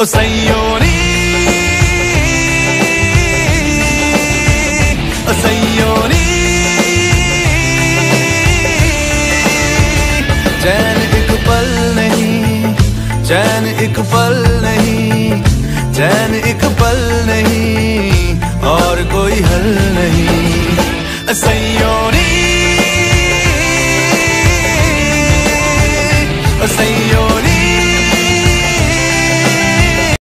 ओ सयोनी ओ सयोनी। चैन एक पल नहीं, चैन एक पल नहीं, चैन एक पल नहीं, और कोई हल नहीं। सयोनी।